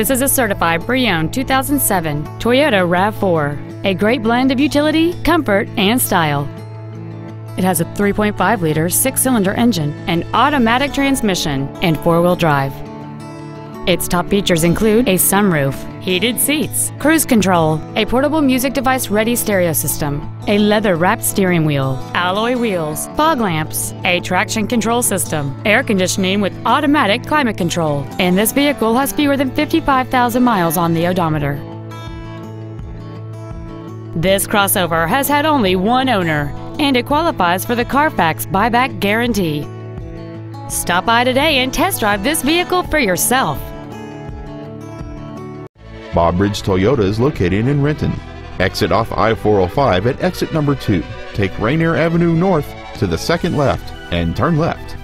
This is a certified pre-owned 2007 Toyota RAV4, a great blend of utility, comfort, and style. It has a 3.5-liter six-cylinder engine, an automatic transmission, and four-wheel drive. Its top features include a sunroof, heated seats, cruise control, a portable music device ready stereo system, a leather wrapped steering wheel, alloy wheels, fog lamps, a traction control system, air conditioning with automatic climate control, and this vehicle has fewer than 55,000 miles on the odometer. This crossover has had only one owner, and it qualifies for the Carfax buyback guarantee. Stop by today and test drive this vehicle for yourself. Bob Bridge Toyota is located in Renton. Exit off I 405 at exit number 2. Take Rainier Avenue North to the second left and turn left.